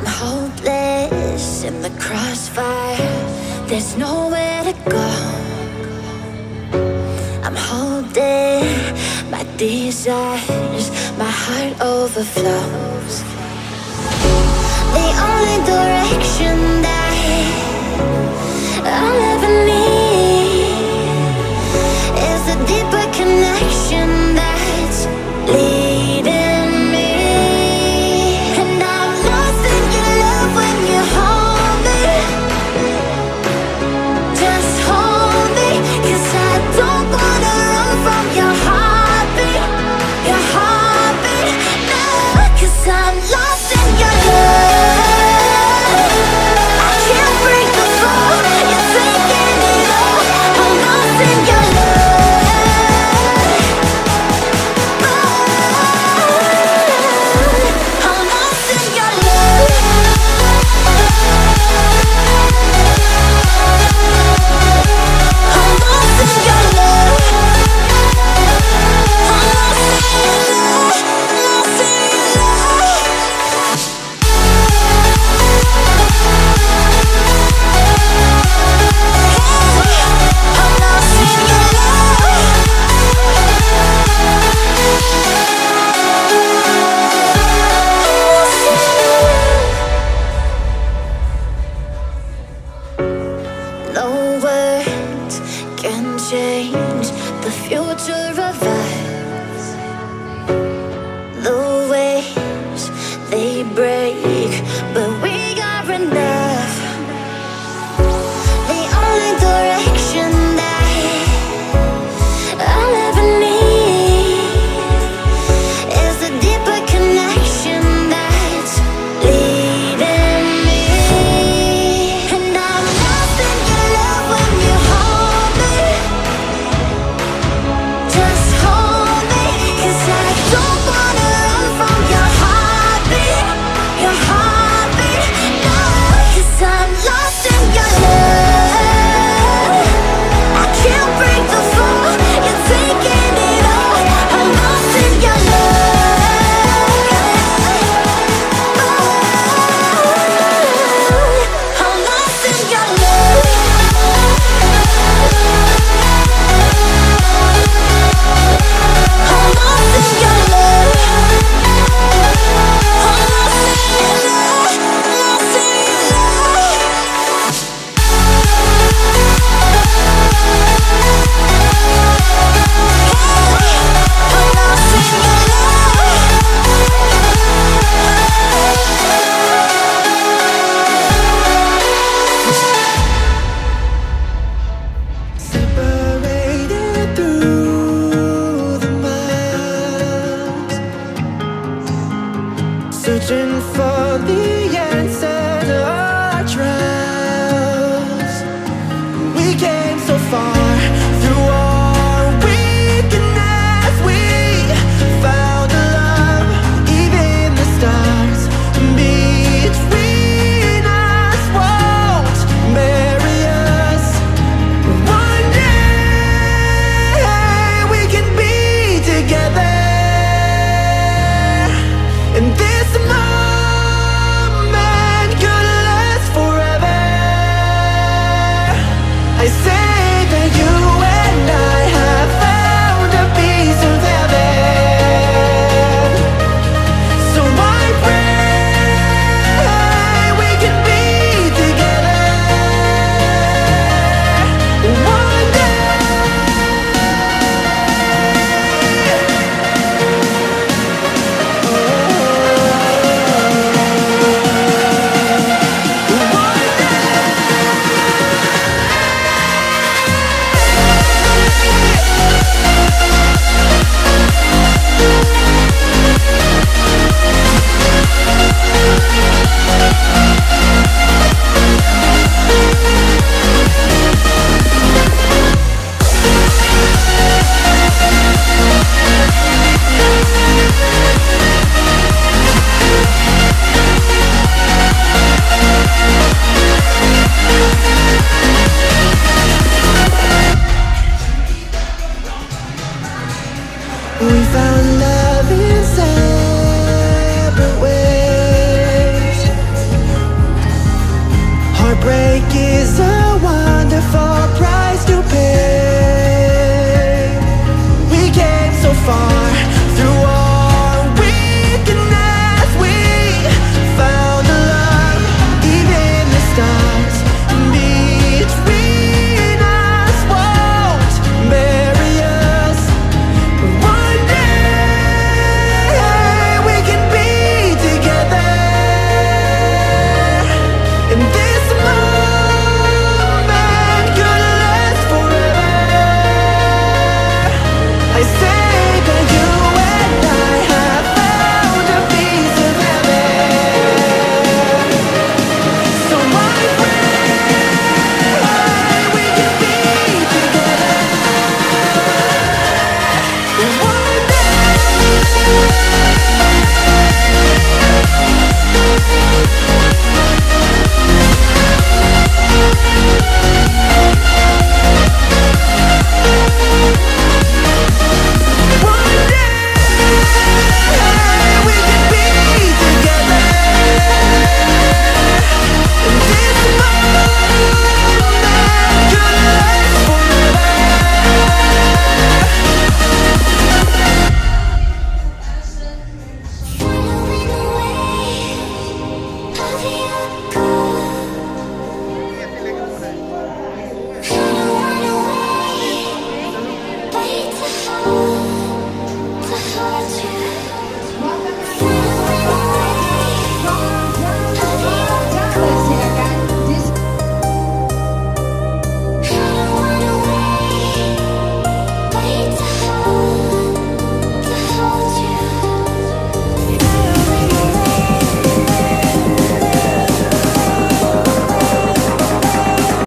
helpless in the crossfire. There's nowhere to go. I'm holding my desires, my heart overflows. The only direction that I'll ever need is a deeper connection that's leading change the future of searching for the answer. Is a wonderful price to pay. We came so far.